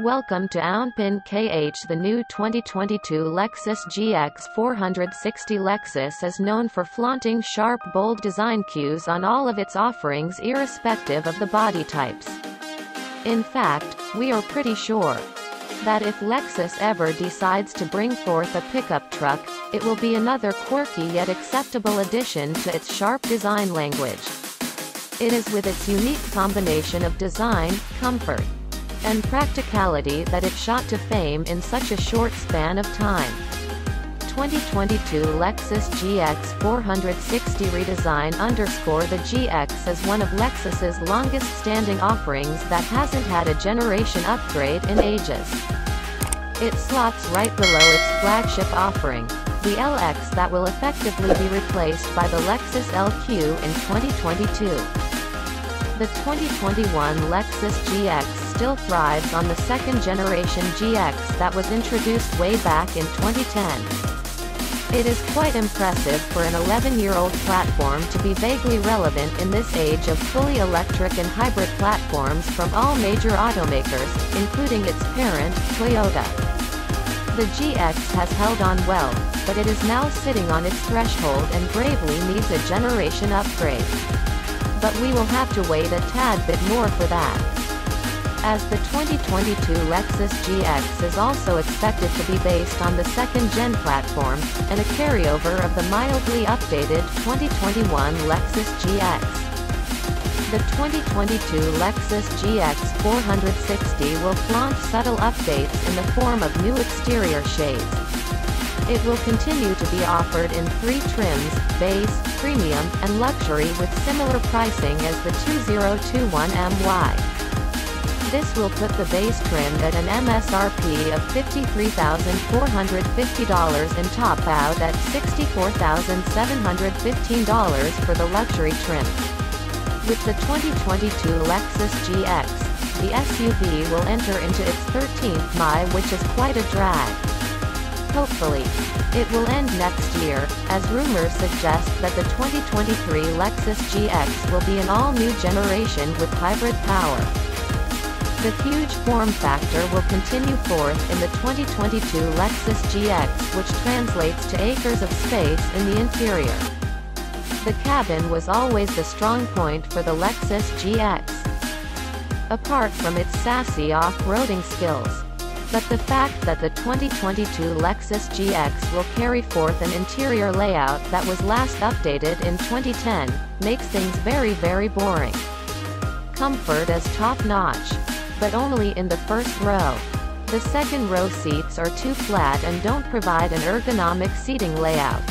Welcome to Ounpin KH The new 2022 Lexus GX 460 Lexus is known for flaunting sharp bold design cues on all of its offerings irrespective of the body types. In fact, we are pretty sure that if Lexus ever decides to bring forth a pickup truck, it will be another quirky yet acceptable addition to its sharp design language. It is with its unique combination of design, comfort, and practicality that it shot to fame in such a short span of time. 2022 Lexus GX 460 redesign underscore the GX is one of Lexus's longest standing offerings that hasn't had a generation upgrade in ages. It slots right below its flagship offering, the LX that will effectively be replaced by the Lexus LQ in 2022. The 2021 Lexus GX still thrives on the second generation GX that was introduced way back in 2010. It is quite impressive for an 11-year-old platform to be vaguely relevant in this age of fully electric and hybrid platforms from all major automakers, including its parent, Toyota. The GX has held on well, but it is now sitting on its threshold and bravely needs a generation upgrade but we will have to wait a tad bit more for that. As the 2022 Lexus GX is also expected to be based on the second-gen platform, and a carryover of the mildly updated 2021 Lexus GX. The 2022 Lexus GX 460 will flaunt subtle updates in the form of new exterior shades, it will continue to be offered in three trims, base, premium, and luxury with similar pricing as the 2021MY. This will put the base trim at an MSRP of $53,450 and top out at $64,715 for the luxury trim. With the 2022 Lexus GX, the SUV will enter into its 13th MI which is quite a drag. Hopefully. It will end next year, as rumors suggest that the 2023 Lexus GX will be an all-new generation with hybrid power. The huge form factor will continue forth in the 2022 Lexus GX which translates to acres of space in the interior. The cabin was always the strong point for the Lexus GX. Apart from its sassy off-roading skills, but the fact that the 2022 Lexus GX will carry forth an interior layout that was last updated in 2010, makes things very very boring. Comfort is top-notch. But only in the first row. The second row seats are too flat and don't provide an ergonomic seating layout.